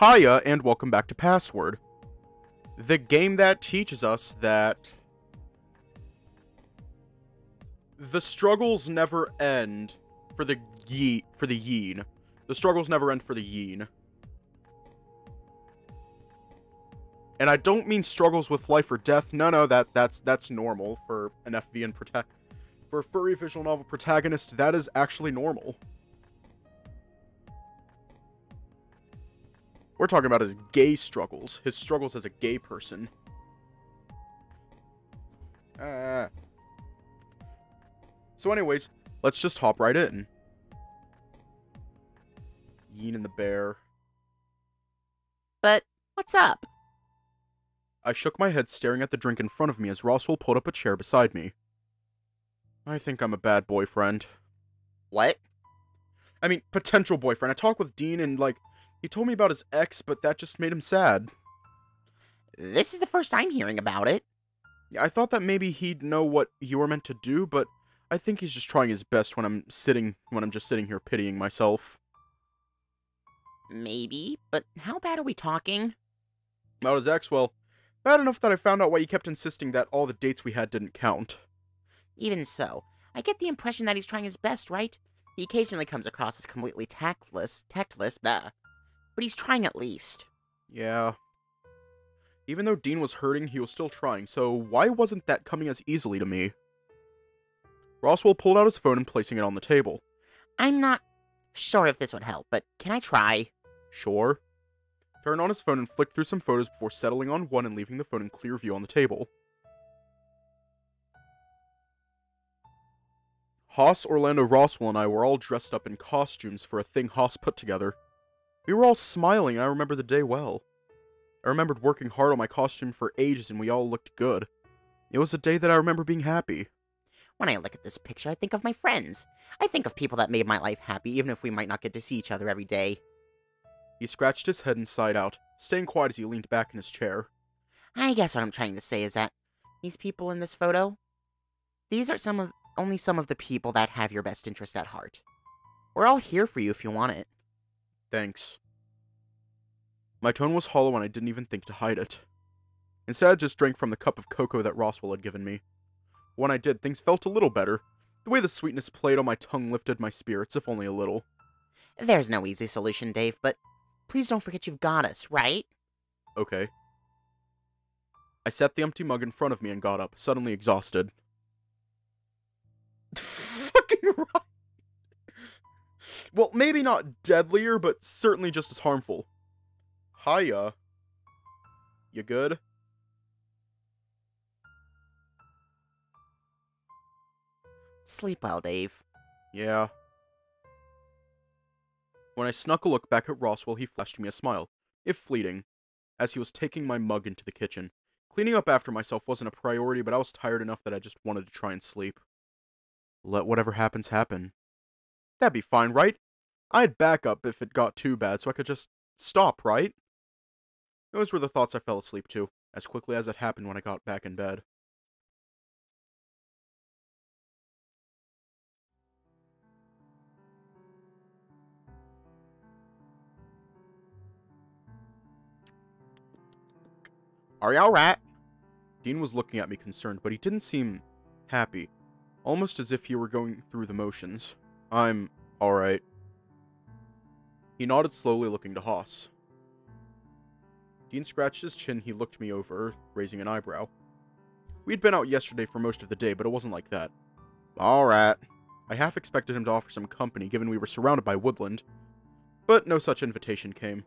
Hiya, and welcome back to Password. The game that teaches us that the struggles never end for the ye for the yeen. The struggles never end for the yeen. And I don't mean struggles with life or death. No, no, that that's that's normal for an FVN protect for a furry visual novel protagonist. That is actually normal. We're talking about his gay struggles, his struggles as a gay person. Uh, so anyways, let's just hop right in. Yeen and the bear. But what's up? I shook my head staring at the drink in front of me as Roswell pulled up a chair beside me. I think I'm a bad boyfriend. What? I mean, potential boyfriend. I talked with Dean and, like, he told me about his ex, but that just made him sad. This is the first I'm hearing about it. I thought that maybe he'd know what you were meant to do, but I think he's just trying his best when I'm sitting when I'm just sitting here pitying myself. Maybe, but how bad are we talking? About his ex, well, bad enough that I found out why he kept insisting that all the dates we had didn't count. Even so, I get the impression that he's trying his best, right? He occasionally comes across as completely tactless, tactless, bah. But he's trying at least. Yeah. Even though Dean was hurting, he was still trying, so why wasn't that coming as easily to me? Roswell pulled out his phone and placing it on the table. I'm not sure if this would help, but can I try? Sure. Turned on his phone and flicked through some photos before settling on one and leaving the phone in clear view on the table. Haas, Orlando, Roswell, and I were all dressed up in costumes for a thing Haas put together. We were all smiling, and I remember the day well. I remembered working hard on my costume for ages, and we all looked good. It was a day that I remember being happy. When I look at this picture, I think of my friends. I think of people that made my life happy, even if we might not get to see each other every day. He scratched his head and sighed out, staying quiet as he leaned back in his chair. I guess what I'm trying to say is that these people in this photo, these are some of only some of the people that have your best interest at heart. We're all here for you if you want it. Thanks. My tone was hollow and I didn't even think to hide it. Instead, I just drank from the cup of cocoa that Roswell had given me. When I did, things felt a little better. The way the sweetness played on my tongue lifted my spirits, if only a little. There's no easy solution, Dave, but please don't forget you've got us, right? Okay. I set the empty mug in front of me and got up, suddenly exhausted. Fucking right. Well, maybe not deadlier, but certainly just as harmful. Hiya. You good? Sleep well, Dave. Yeah. When I snuck a look back at Roswell, he flashed me a smile, if fleeting, as he was taking my mug into the kitchen. Cleaning up after myself wasn't a priority, but I was tired enough that I just wanted to try and sleep. Let whatever happens happen. That'd be fine, right? I'd back up if it got too bad, so I could just stop, right? Those were the thoughts I fell asleep to, as quickly as it happened when I got back in bed. Are you alright? Dean was looking at me concerned, but he didn't seem happy, almost as if he were going through the motions. I'm alright. He nodded slowly, looking to Haas. Dean scratched his chin, he looked me over, raising an eyebrow. We'd been out yesterday for most of the day, but it wasn't like that. Alright. I half expected him to offer some company, given we were surrounded by woodland. But no such invitation came.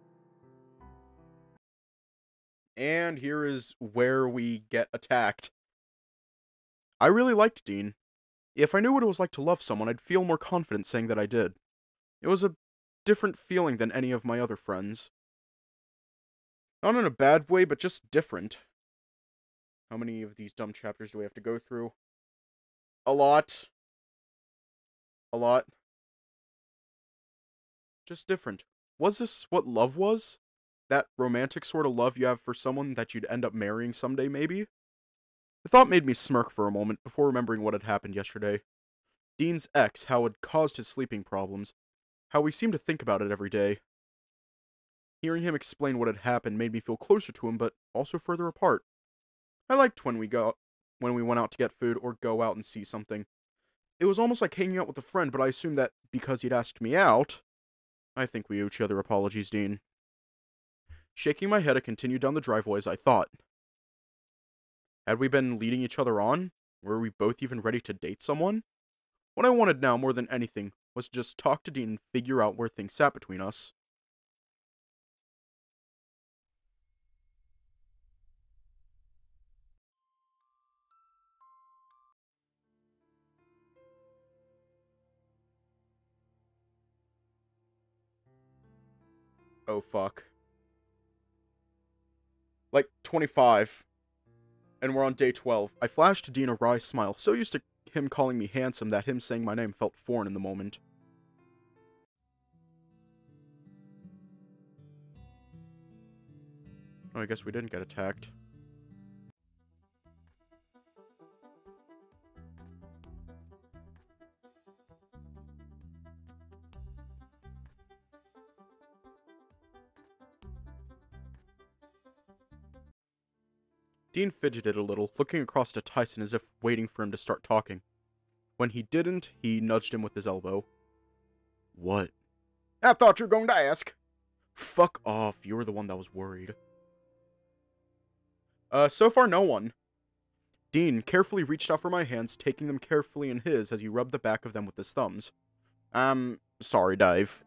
And here is where we get attacked. I really liked Dean. If I knew what it was like to love someone, I'd feel more confident saying that I did. It was a different feeling than any of my other friends. Not in a bad way, but just different. How many of these dumb chapters do we have to go through? A lot. A lot. Just different. Was this what love was? That romantic sort of love you have for someone that you'd end up marrying someday, maybe? The thought made me smirk for a moment before remembering what had happened yesterday. Dean's ex, how it caused his sleeping problems, how we seemed to think about it every day. Hearing him explain what had happened made me feel closer to him, but also further apart. I liked when we go when we went out to get food or go out and see something. It was almost like hanging out with a friend, but I assumed that because he'd asked me out, I think we owe each other apologies, Dean. Shaking my head, I continued down the driveway as I thought. Had we been leading each other on? Were we both even ready to date someone? What I wanted now, more than anything, was to just talk to Dean and figure out where things sat between us. Oh fuck. Like 25. And we're on day 12. I flashed Dean a wry smile, so used to him calling me handsome that him saying my name felt foreign in the moment. Oh, I guess we didn't get attacked. Dean fidgeted a little, looking across to Tyson as if waiting for him to start talking. When he didn't, he nudged him with his elbow. What? I thought you were going to ask. Fuck off, you were the one that was worried. Uh, so far no one. Dean carefully reached out for my hands, taking them carefully in his as he rubbed the back of them with his thumbs. Um, sorry, Dave.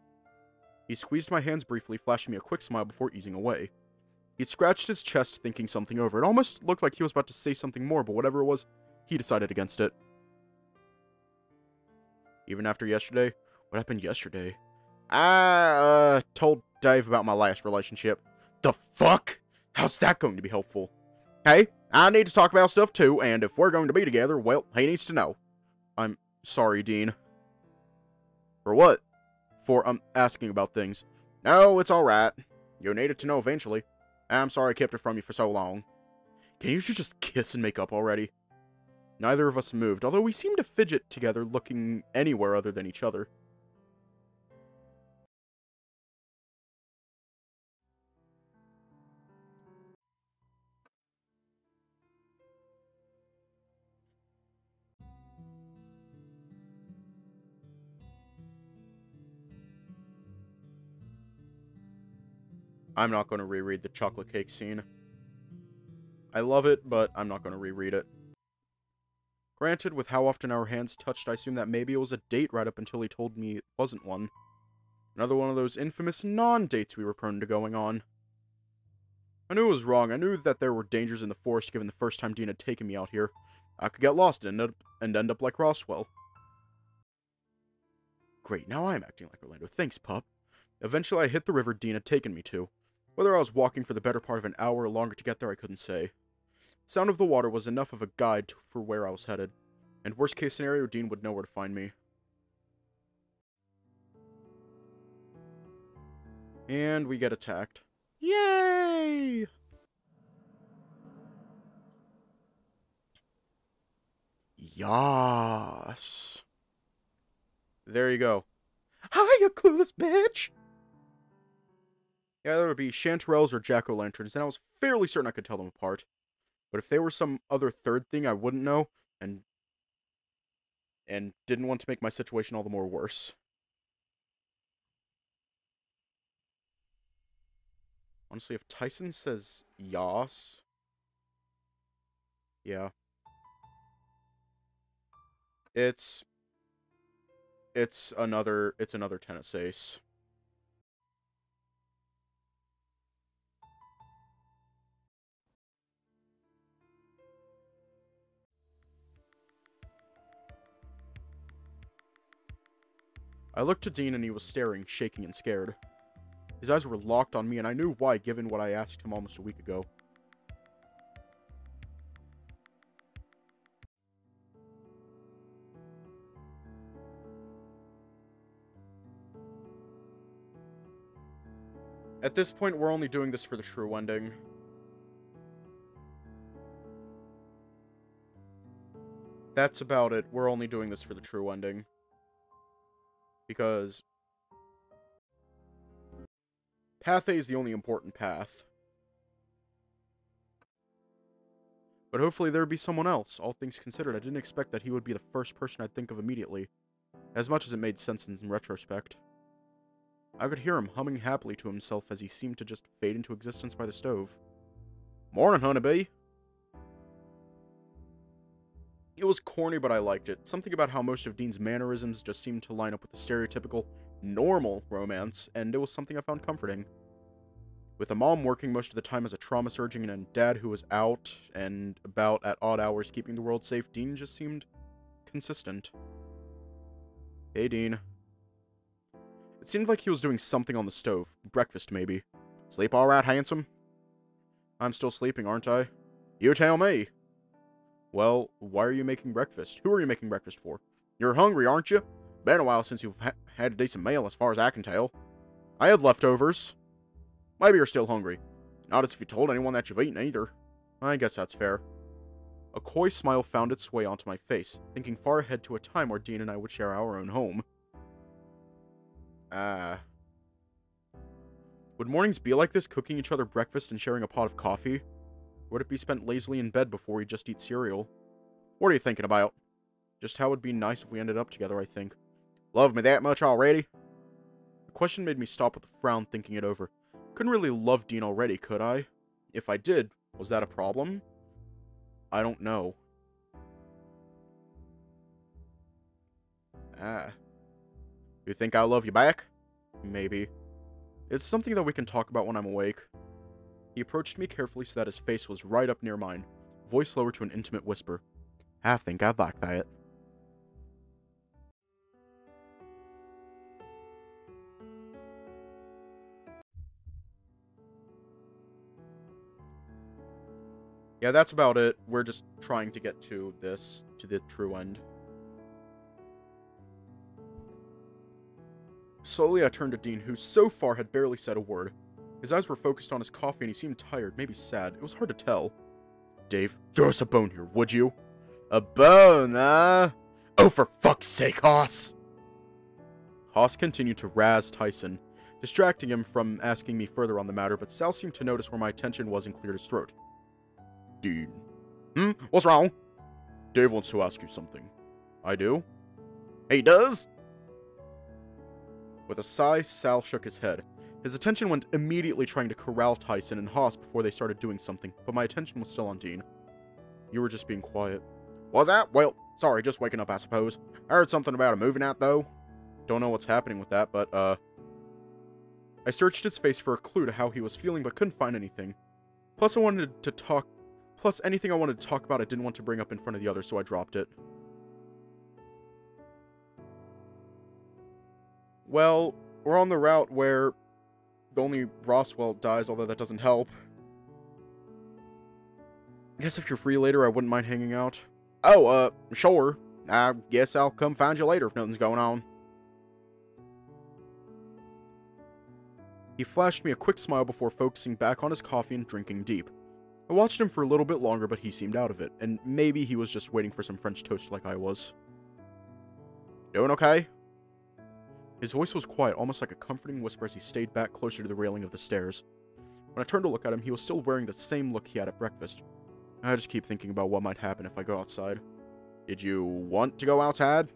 He squeezed my hands briefly, flashing me a quick smile before easing away. He scratched his chest, thinking something over. It almost looked like he was about to say something more, but whatever it was, he decided against it. Even after yesterday? What happened yesterday? I, uh, told Dave about my last relationship. The fuck? How's that going to be helpful? Hey, I need to talk about stuff too, and if we're going to be together, well, he needs to know. I'm sorry, Dean. For what? For, um, asking about things. No, it's alright. You needed to know eventually. I'm sorry I kept it from you for so long. Can you just kiss and make up already? Neither of us moved, although we seemed to fidget together looking anywhere other than each other. I'm not going to reread the chocolate cake scene. I love it, but I'm not going to reread it. Granted, with how often our hands touched, I assume that maybe it was a date right up until he told me it wasn't one. Another one of those infamous non-dates we were prone to going on. I knew it was wrong. I knew that there were dangers in the forest given the first time Dean had taken me out here. I could get lost and end up, and end up like Roswell. Great, now I'm acting like Orlando. Thanks, pup. Eventually I hit the river Dean had taken me to. Whether I was walking for the better part of an hour or longer to get there, I couldn't say. Sound of the water was enough of a guide for where I was headed, and worst case scenario, Dean would know where to find me. And we get attacked. Yay! Yas. There you go. Hi, you clueless bitch! Either would be chanterelles or jack-o'-lanterns, and I was fairly certain I could tell them apart. But if they were some other third thing I wouldn't know, and and didn't want to make my situation all the more worse. Honestly, if Tyson says yas, yeah. It's it's another it's another tennis ace. I looked to Dean and he was staring, shaking and scared. His eyes were locked on me and I knew why given what I asked him almost a week ago. At this point, we're only doing this for the true ending. That's about it. We're only doing this for the true ending because Path A is the only important path. But hopefully there'd be someone else. All things considered, I didn't expect that he would be the first person I'd think of immediately, as much as it made sense in retrospect. I could hear him humming happily to himself as he seemed to just fade into existence by the stove. Morning, honeybee. It was corny, but I liked it. Something about how most of Dean's mannerisms just seemed to line up with the stereotypical, normal romance, and it was something I found comforting. With a mom working most of the time as a trauma surgeon and a dad who was out and about at odd hours keeping the world safe, Dean just seemed consistent. Hey, Dean. It seemed like he was doing something on the stove. Breakfast, maybe. Sleep all right, handsome? I'm still sleeping, aren't I? You tell me. Well, why are you making breakfast? Who are you making breakfast for? You're hungry, aren't you? Been a while since you've ha had a decent meal, as far as I can tell. I had leftovers. Maybe you're still hungry. Not as if you told anyone that you've eaten either. I guess that's fair. A coy smile found its way onto my face, thinking far ahead to a time where Dean and I would share our own home. Ah. Uh, would mornings be like this, cooking each other breakfast and sharing a pot of coffee? Would it be spent lazily in bed before we just eat cereal? What are you thinking about? Just how it'd be nice if we ended up together, I think. Love me that much already? The question made me stop with a frown thinking it over. Couldn't really love Dean already, could I? If I did, was that a problem? I don't know. Ah. You think I'll love you back? Maybe. It's something that we can talk about when I'm awake. He approached me carefully so that his face was right up near mine, voice lower to an intimate whisper. I think I'd like that. Yeah, that's about it. We're just trying to get to this, to the true end. Slowly, I turned to Dean, who so far had barely said a word. His eyes were focused on his coffee, and he seemed tired, maybe sad. It was hard to tell. Dave, throw us a bone here, would you? A bone, huh? Oh, for fuck's sake, Haas! Haas continued to razz Tyson, distracting him from asking me further on the matter, but Sal seemed to notice where my attention was and cleared his throat. Dean. Hmm? What's wrong? Dave wants to ask you something. I do? He does? With a sigh, Sal shook his head. His attention went immediately trying to corral Tyson and Haas before they started doing something, but my attention was still on Dean. You were just being quiet. Was that? Well, sorry, just waking up, I suppose. I heard something about a moving out, though. Don't know what's happening with that, but, uh... I searched his face for a clue to how he was feeling, but couldn't find anything. Plus, I wanted to talk Plus, anything I wanted to talk about I didn't want to bring up in front of the others, so I dropped it. Well, we're on the route where only Roswell dies, although that doesn't help. I guess if you're free later, I wouldn't mind hanging out. Oh, uh, sure. I guess I'll come find you later if nothing's going on. He flashed me a quick smile before focusing back on his coffee and drinking deep. I watched him for a little bit longer, but he seemed out of it, and maybe he was just waiting for some French toast like I was. Doing okay? His voice was quiet, almost like a comforting whisper as he stayed back closer to the railing of the stairs. When I turned to look at him, he was still wearing the same look he had at breakfast. I just keep thinking about what might happen if I go outside. Did you want to go outside?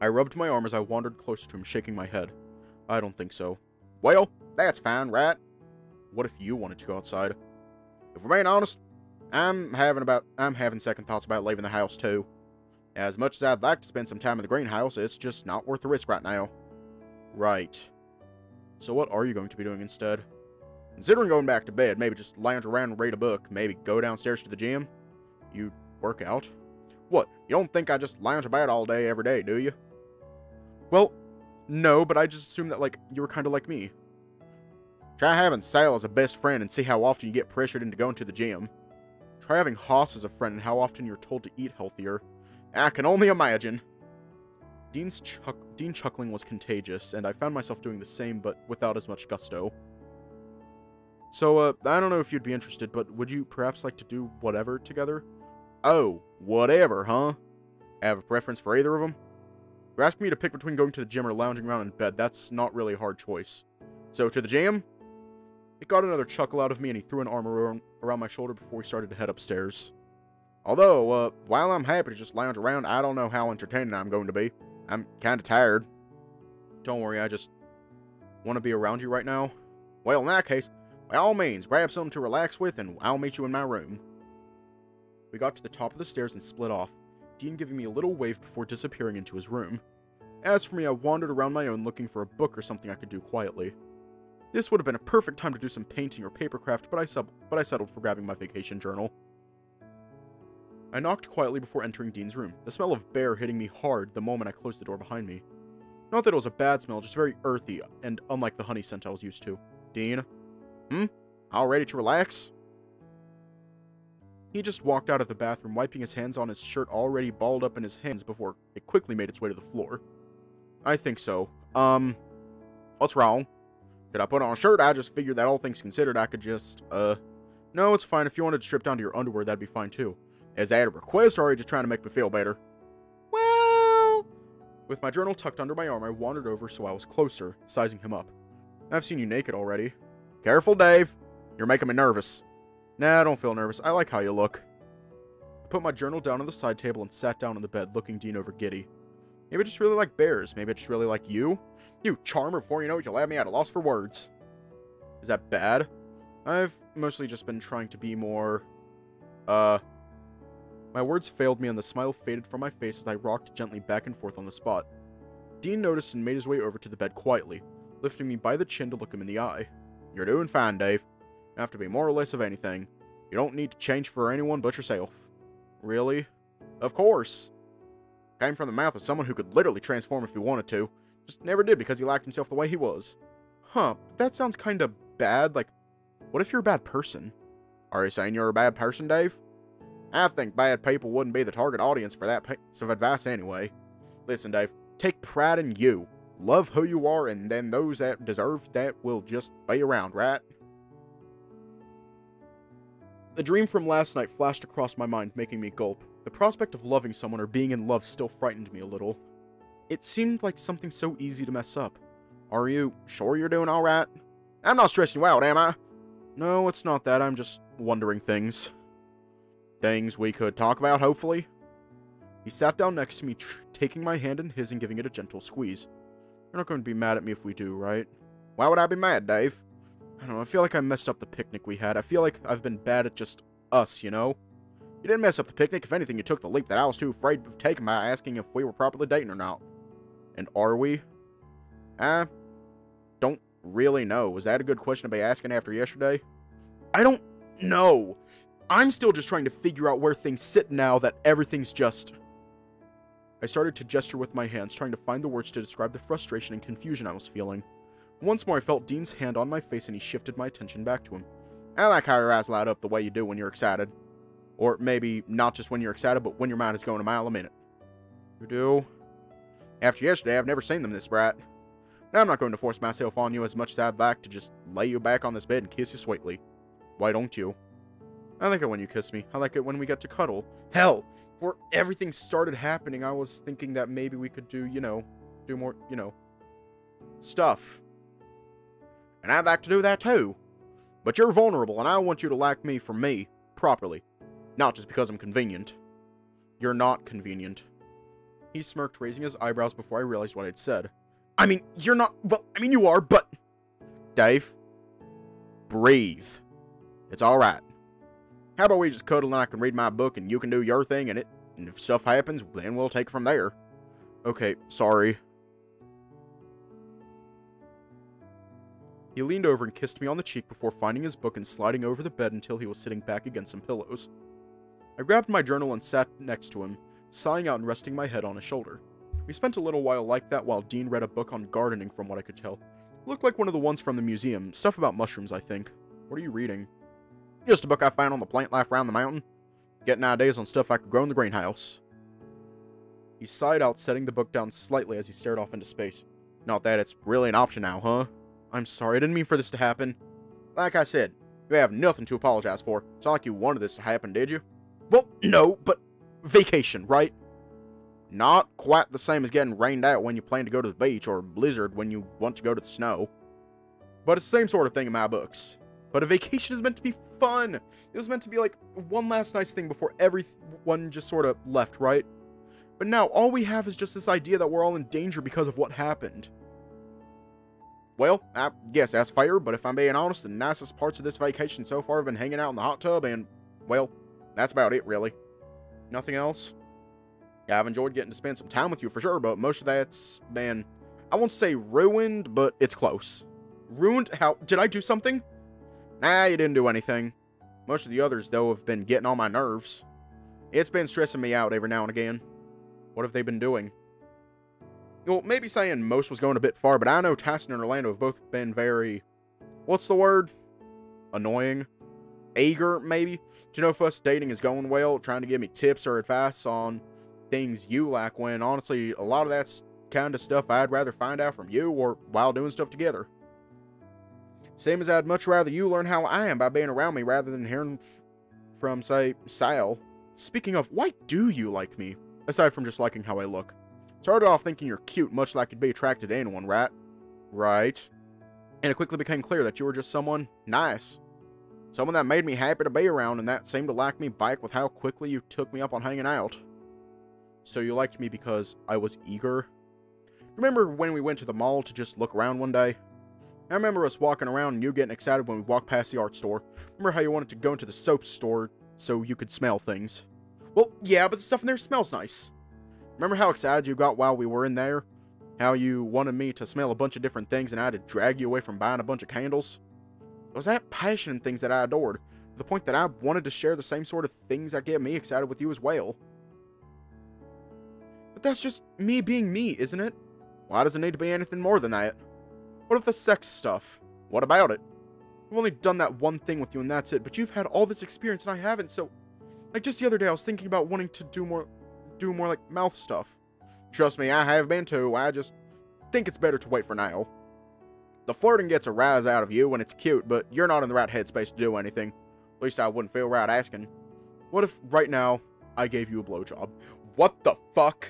I rubbed my arm as I wandered closer to him, shaking my head. I don't think so. Well, that's fine, right? What if you wanted to go outside? If we're being honest, I'm having about I'm having second thoughts about leaving the house too. As much as I'd like to spend some time in the greenhouse, it's just not worth the risk right now. Right. So what are you going to be doing instead? Considering going back to bed, maybe just lounge around and read a book, maybe go downstairs to the gym. You work out? What, you don't think I just lounge about all day every day, do you? Well, no, but I just assumed that, like, you were kind of like me. Try having Sal as a best friend and see how often you get pressured into going to the gym. Try having Haas as a friend and how often you're told to eat healthier. I can only imagine. Dean's chuck Dean chuckling was contagious, and I found myself doing the same, but without as much gusto. So, uh, I don't know if you'd be interested, but would you perhaps like to do whatever together? Oh, whatever, huh? Have a preference for either of them? you're asking me to pick between going to the gym or lounging around in bed. That's not really a hard choice. So, to the gym? It got another chuckle out of me, and he threw an arm around, around my shoulder before we started to head upstairs. Although, uh, while I'm happy to just lounge around, I don't know how entertaining I'm going to be. I'm kinda tired. Don't worry, I just want to be around you right now. Well, in that case, by all means, grab something to relax with, and I'll meet you in my room. We got to the top of the stairs and split off, Dean giving me a little wave before disappearing into his room. As for me, I wandered around my own looking for a book or something I could do quietly. This would have been a perfect time to do some painting or papercraft, but I, sub- but I settled for grabbing my vacation journal. I knocked quietly before entering Dean's room, the smell of bear hitting me hard the moment I closed the door behind me. Not that it was a bad smell, just very earthy, and unlike the honey scent I was used to. Dean? Hmm? All ready to relax? He just walked out of the bathroom, wiping his hands on his shirt already balled up in his hands before it quickly made its way to the floor. I think so. Um, what's wrong? Did I put on a shirt? I just figured that all things considered, I could just, uh... No, it's fine. If you wanted to strip down to your underwear, that'd be fine too. Is that a request, or are you just trying to make me feel better? Well... With my journal tucked under my arm, I wandered over so I was closer, sizing him up. I've seen you naked already. Careful, Dave. You're making me nervous. Nah, I don't feel nervous. I like how you look. I put my journal down on the side table and sat down on the bed, looking Dean over giddy. Maybe I just really like bears. Maybe I just really like you. You charmer, before you know it, you'll have me at a loss for words. Is that bad? I've mostly just been trying to be more... Uh... My words failed me and the smile faded from my face as I rocked gently back and forth on the spot. Dean noticed and made his way over to the bed quietly, lifting me by the chin to look him in the eye. You're doing fine, Dave. You have to be more or less of anything. You don't need to change for anyone but yourself. Really? Of course. Came from the mouth of someone who could literally transform if he wanted to. Just never did because he liked himself the way he was. Huh, that sounds kinda bad. Like, what if you're a bad person? Are you saying you're a bad person, Dave? I think bad people wouldn't be the target audience for that piece of advice anyway. Listen, Dave, take pride in you. Love who you are, and then those that deserve that will just be around, right? The dream from last night flashed across my mind, making me gulp. The prospect of loving someone or being in love still frightened me a little. It seemed like something so easy to mess up. Are you sure you're doing alright? I'm not stressing you out, am I? No, it's not that. I'm just wondering things. Things we could talk about, hopefully? He sat down next to me, taking my hand in his and giving it a gentle squeeze. You're not going to be mad at me if we do, right? Why would I be mad, Dave? I don't know, I feel like I messed up the picnic we had. I feel like I've been bad at just us, you know? You didn't mess up the picnic. If anything, you took the leap that I was too afraid of taking by asking if we were properly dating or not. And are we? I don't really know. Was that a good question to be asking after yesterday? I don't know. I'm still just trying to figure out where things sit now that everything's just... I started to gesture with my hands, trying to find the words to describe the frustration and confusion I was feeling. Once more, I felt Dean's hand on my face and he shifted my attention back to him. I like how your eyes light up the way you do when you're excited. Or maybe not just when you're excited, but when your mind is going a mile a minute. You do? After yesterday, I've never seen them this bright. Now I'm not going to force myself on you as much as I'd like to just lay you back on this bed and kiss you sweetly. Why don't you? I like it when you kiss me. I like it when we get to cuddle. Hell, before everything started happening, I was thinking that maybe we could do, you know, do more, you know, stuff. And I'd like to do that too. But you're vulnerable, and I want you to like me for me, properly. Not just because I'm convenient. You're not convenient. He smirked, raising his eyebrows before I realized what I'd said. I mean, you're not- well, I mean, you are, but- Dave, breathe. It's alright. How about we just cuddle and I can read my book and you can do your thing and it, and if stuff happens, then we'll take it from there. Okay, sorry. He leaned over and kissed me on the cheek before finding his book and sliding over the bed until he was sitting back against some pillows. I grabbed my journal and sat next to him, sighing out and resting my head on his shoulder. We spent a little while like that while Dean read a book on gardening from what I could tell. It looked like one of the ones from the museum, stuff about mushrooms, I think. What are you reading? Just a book I found on the plant life around the mountain. Getting ideas on stuff I could grow in the greenhouse. He sighed out, setting the book down slightly as he stared off into space. Not that it's really an option now, huh? I'm sorry, I didn't mean for this to happen. Like I said, you have nothing to apologize for. It's not like you wanted this to happen, did you? Well, no, but vacation, right? Not quite the same as getting rained out when you plan to go to the beach or blizzard when you want to go to the snow. But it's the same sort of thing in my books. But a vacation is meant to be fun. It was meant to be like one last nice thing before everyone just sort of left, right? But now all we have is just this idea that we're all in danger because of what happened. Well, I guess that's fair, but if I'm being honest, the nicest parts of this vacation so far have been hanging out in the hot tub and, well, that's about it, really. Nothing else? Yeah, I've enjoyed getting to spend some time with you for sure, but most of that's been, I won't say ruined, but it's close. Ruined? How? Did I do something? Nah, you didn't do anything. Most of the others, though, have been getting on my nerves. It's been stressing me out every now and again. What have they been doing? Well, maybe saying most was going a bit far, but I know Tyson and Orlando have both been very... What's the word? Annoying? Eager, maybe? Do you know if us dating is going well, trying to give me tips or advice on things you like, when honestly, a lot of that's kind of stuff I'd rather find out from you or while doing stuff together. Same as I'd much rather you learn how I am by being around me rather than hearing from, say, Sal. Speaking of, why do you like me? Aside from just liking how I look. Started off thinking you're cute, much like you'd be attracted to anyone, right? Right. And it quickly became clear that you were just someone nice. Someone that made me happy to be around, and that seemed to like me back with how quickly you took me up on hanging out. So you liked me because I was eager? Remember when we went to the mall to just look around one day? I remember us walking around and you getting excited when we walked past the art store. Remember how you wanted to go into the soap store so you could smell things? Well, yeah, but the stuff in there smells nice. Remember how excited you got while we were in there? How you wanted me to smell a bunch of different things and I had to drag you away from buying a bunch of candles? It was that passion in things that I adored, to the point that I wanted to share the same sort of things that get me excited with you as well. But that's just me being me, isn't it? Why does it need to be anything more than that? What if the sex stuff? What about it? I've only done that one thing with you and that's it, but you've had all this experience and I haven't, so... Like, just the other day, I was thinking about wanting to do more do more like mouth stuff. Trust me, I have been too. I just think it's better to wait for now. The flirting gets a rise out of you when it's cute, but you're not in the right headspace to do anything. At least I wouldn't feel right asking. What if, right now, I gave you a blowjob? What the fuck?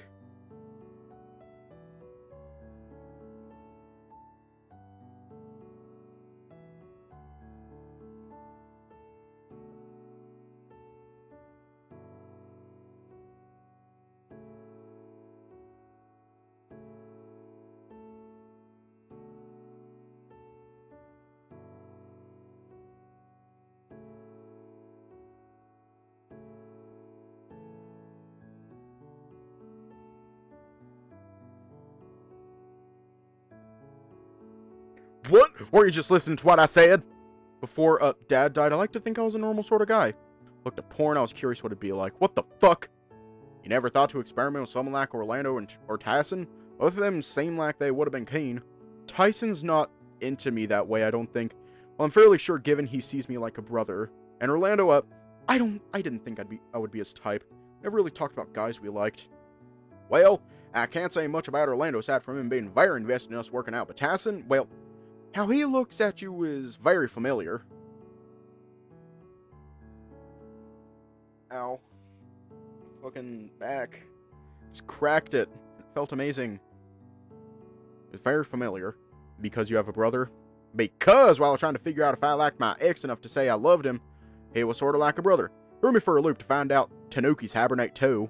Were you just listening to what I said? Before, uh, Dad died, I like to think I was a normal sort of guy. Looked at porn, I was curious what it'd be like. What the fuck? You never thought to experiment with someone like Orlando and, or Tyson? Both of them seem like they would have been keen. Tyson's not into me that way, I don't think. Well, I'm fairly sure given he sees me like a brother. And Orlando, uh, I don't, I didn't think I'd be, I would be his type. Never really talked about guys we liked. Well, I can't say much about Orlando aside from him being very invested in us working out, but Tyson, well, how he looks at you is very familiar. Ow. Fucking back. Just cracked it. Felt amazing. It's very familiar. Because you have a brother? Because while I was trying to figure out if I liked my ex enough to say I loved him, he was sort of like a brother. Threw me for a loop to find out Tanukis hibernate too.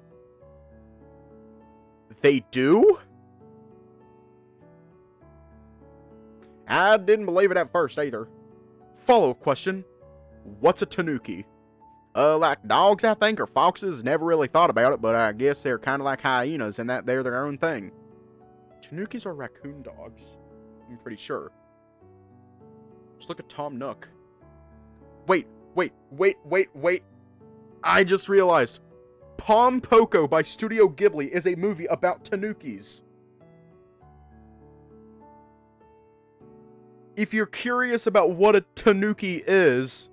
They do? I didn't believe it at first either. Follow-up question. What's a tanuki? Uh, like dogs, I think, or foxes. Never really thought about it, but I guess they're kind of like hyenas in that they're their own thing. Tanukis are raccoon dogs. I'm pretty sure. Just look at Tom Nook. Wait, wait, wait, wait, wait. I just realized. Pom Poko by Studio Ghibli is a movie about tanukis. If you're curious about what a tanuki is,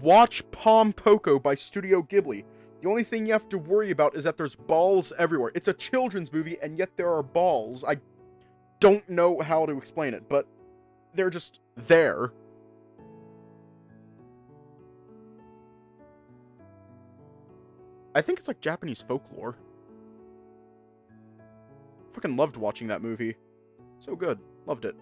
watch Pom Poko by Studio Ghibli. The only thing you have to worry about is that there's balls everywhere. It's a children's movie, and yet there are balls. I don't know how to explain it, but they're just there. I think it's like Japanese folklore. Fucking loved watching that movie. So good. Loved it.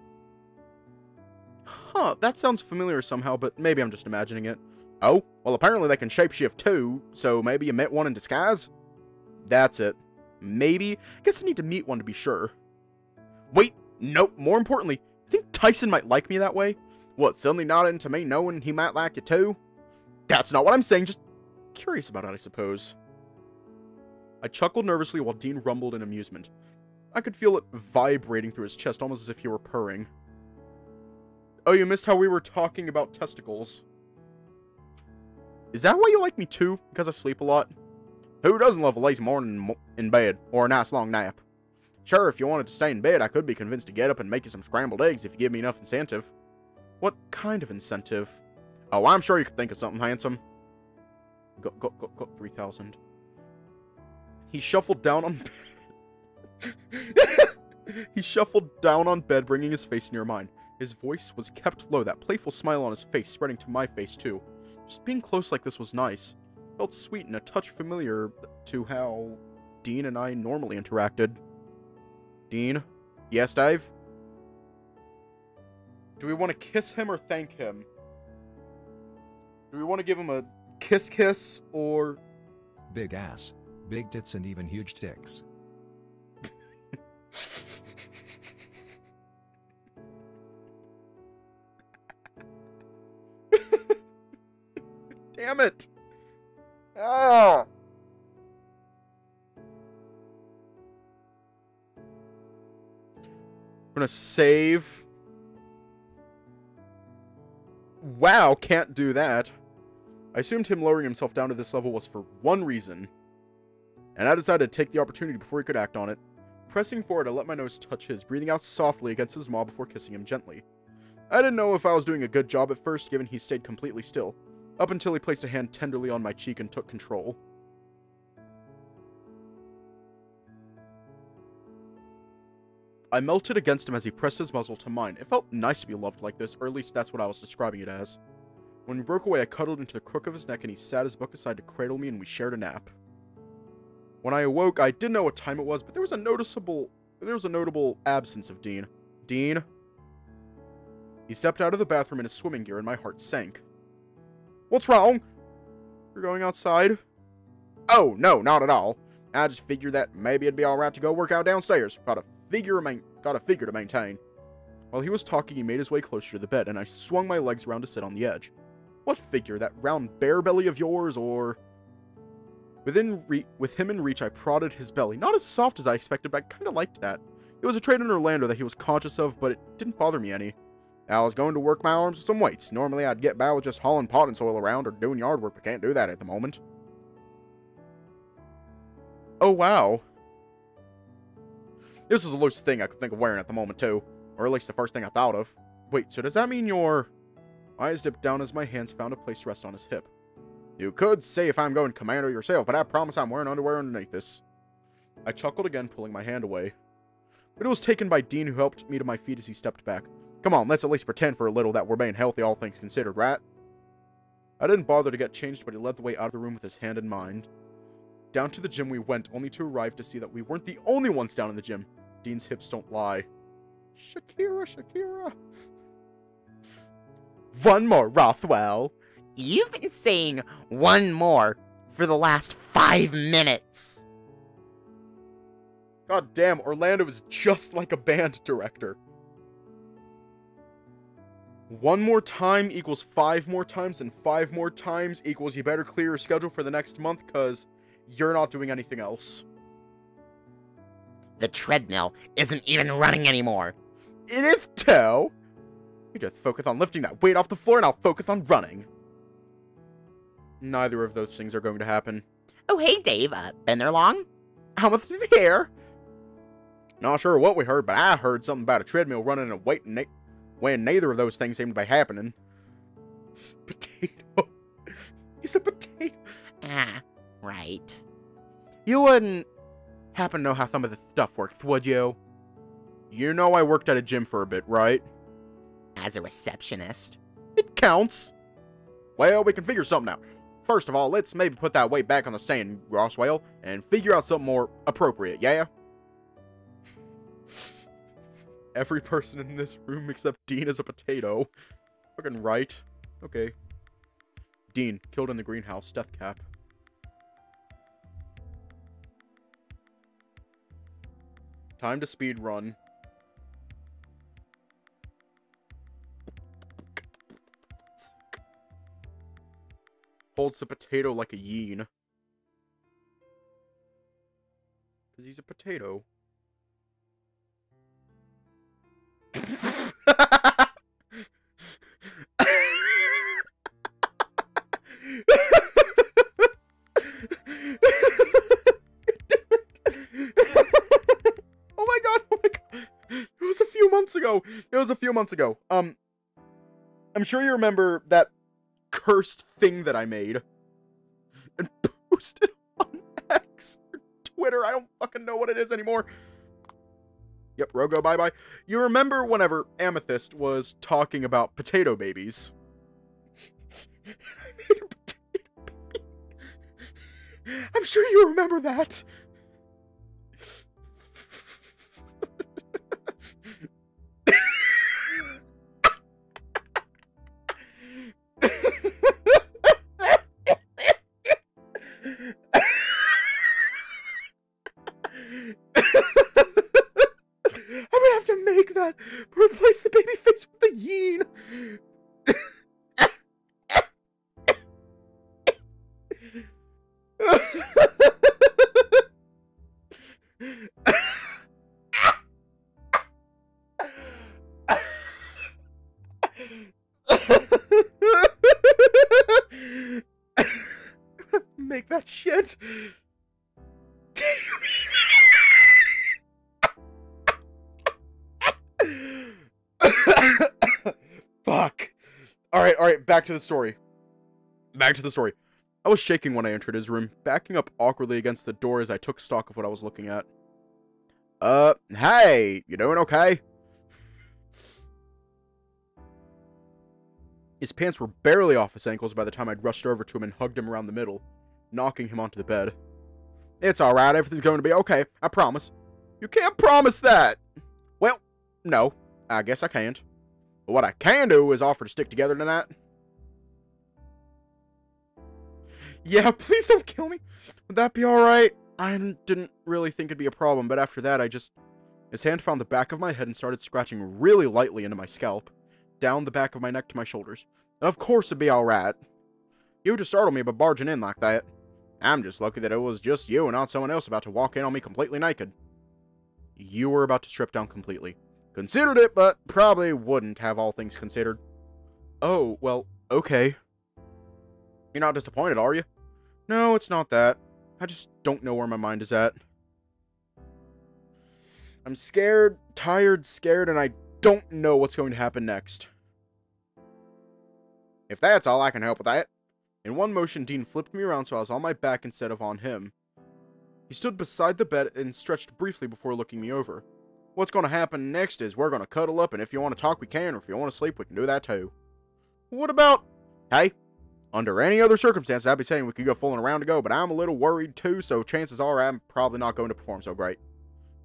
Huh, that sounds familiar somehow, but maybe I'm just imagining it. Oh, well apparently they can shapeshift too, so maybe you met one in disguise? That's it. Maybe. I guess I need to meet one to be sure. Wait, nope, more importantly, I think Tyson might like me that way. What, suddenly not into me knowing he might like you too? That's not what I'm saying, just curious about it, I suppose. I chuckled nervously while Dean rumbled in amusement. I could feel it vibrating through his chest, almost as if he were purring. Oh, you missed how we were talking about testicles. Is that why you like me too? Because I sleep a lot? Who doesn't love a lazy morning in bed, or a nice long nap? Sure, if you wanted to stay in bed, I could be convinced to get up and make you some scrambled eggs if you give me enough incentive. What kind of incentive? Oh, I'm sure you could think of something handsome. Got, got, got, go, 3,000. He shuffled down on... he shuffled down on bed, bringing his face near mine. His voice was kept low, that playful smile on his face spreading to my face, too. Just being close like this was nice. Felt sweet and a touch familiar to how Dean and I normally interacted. Dean? Yes, Dave? Do we want to kiss him or thank him? Do we want to give him a kiss kiss or... Big ass, big tits and even huge dicks. Damn it! Ah! I'm gonna save. Wow, can't do that. I assumed him lowering himself down to this level was for one reason. And I decided to take the opportunity before he could act on it. Pressing forward, I let my nose touch his, breathing out softly against his maw before kissing him gently. I didn't know if I was doing a good job at first, given he stayed completely still up until he placed a hand tenderly on my cheek and took control. I melted against him as he pressed his muzzle to mine. It felt nice to be loved like this, or at least that's what I was describing it as. When we broke away, I cuddled into the crook of his neck and he sat his book aside to cradle me and we shared a nap. When I awoke, I didn't know what time it was, but there was a noticeable there was a notable absence of Dean. Dean? He stepped out of the bathroom in his swimming gear and my heart sank. What's wrong? You're going outside? Oh, no, not at all. I just figured that maybe it'd be alright to go work out downstairs. Got a figure, main got a figure to maintain. While he was talking, he made his way closer to the bed, and I swung my legs around to sit on the edge. What figure? That round bear belly of yours, or... Within with him in reach, I prodded his belly. Not as soft as I expected, but I kinda liked that. It was a trait in Orlando that he was conscious of, but it didn't bother me any. I was going to work my arms with some weights. Normally I'd get by with just hauling potting soil around or doing yard work, but can't do that at the moment. Oh, wow. This is the loosest thing I could think of wearing at the moment, too. Or at least the first thing I thought of. Wait, so does that mean your... Eyes dipped down as my hands found a place to rest on his hip. You could say if I'm going commando yourself, but I promise I'm wearing underwear underneath this. I chuckled again, pulling my hand away. But it was taken by Dean, who helped me to my feet as he stepped back. Come on, let's at least pretend for a little that we're being healthy, all things considered, right? I didn't bother to get changed, but he led the way out of the room with his hand in mind. Down to the gym we went, only to arrive to see that we weren't the only ones down in the gym. Dean's hips don't lie. Shakira, Shakira. One more, Roswell. You've been saying one more for the last five minutes. God damn, Orlando is just like a band director. One more time equals five more times, and five more times equals you better clear your schedule for the next month, because you're not doing anything else. The treadmill isn't even running anymore. It is too. You just focus on lifting that weight off the floor, and I'll focus on running. Neither of those things are going to happen. Oh, hey, Dave. Uh, been there long? How much is here? Not sure what we heard, but I heard something about a treadmill running and a weight when neither of those things seem to be happening. Potato. He's a potato. Ah, right. You wouldn't happen to know how some of the stuff works, would you? You know I worked at a gym for a bit, right? As a receptionist. It counts. Well, we can figure something out. First of all, let's maybe put that weight back on the stand, Roswell, and figure out something more appropriate, yeah? Every person in this room except Dean is a potato. Fucking right. Okay. Dean, killed in the greenhouse, death cap. Time to speed run. Holds the potato like a yeen. Because he's a potato. Ago. It was a few months ago. Um I'm sure you remember that cursed thing that I made and posted on X or Twitter. I don't fucking know what it is anymore. Yep, Rogo, oh, bye bye. You remember whenever Amethyst was talking about potato babies? I made a potato baby. I'm sure you remember that. To the story. Back to the story. I was shaking when I entered his room, backing up awkwardly against the door as I took stock of what I was looking at. Uh, hey, you doing okay? His pants were barely off his ankles by the time I'd rushed over to him and hugged him around the middle, knocking him onto the bed. It's alright, everything's going to be okay, I promise. You can't promise that! Well, no, I guess I can't. But what I can do is offer to stick together tonight. Yeah, please don't kill me. Would that be alright? I didn't really think it'd be a problem, but after that I just... His hand found the back of my head and started scratching really lightly into my scalp. Down the back of my neck to my shoulders. Of course it'd be alright. You just startled me by barging in like that. I'm just lucky that it was just you and not someone else about to walk in on me completely naked. You were about to strip down completely. Considered it, but probably wouldn't have all things considered. Oh, well, okay. You're not disappointed, are you? No, it's not that. I just don't know where my mind is at. I'm scared, tired, scared, and I don't know what's going to happen next. If that's all, I can help with that. In one motion, Dean flipped me around so I was on my back instead of on him. He stood beside the bed and stretched briefly before looking me over. What's going to happen next is we're going to cuddle up, and if you want to talk, we can, or if you want to sleep, we can do that too. What about... Hey, under any other circumstance, I'd be saying we could go fooling around to go, but I'm a little worried too, so chances are I'm probably not going to perform so great.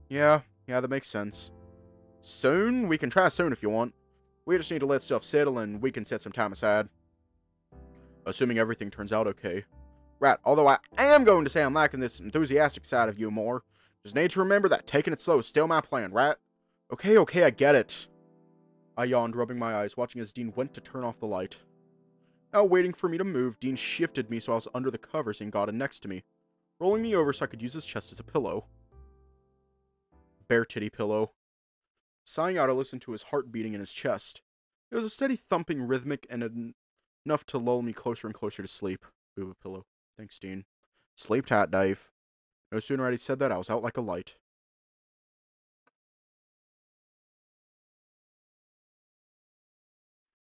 Yeah, yeah, that makes sense. Soon? We can try soon if you want. We just need to let stuff settle, and we can set some time aside. Assuming everything turns out okay. Right, although I am going to say I'm liking this enthusiastic side of you more. Just need to remember that taking it slow is still my plan, right? Okay, okay, I get it. I yawned, rubbing my eyes, watching as Dean went to turn off the light. Now waiting for me to move, Dean shifted me so I was under the covers and got in next to me, rolling me over so I could use his chest as a pillow. Bare titty pillow. Sighing out, I listened to his heart beating in his chest. It was a steady thumping, rhythmic, and en enough to lull me closer and closer to sleep. Booba pillow. Thanks, Dean. Sleep tight, Dave. No sooner had he said that, I was out like a light.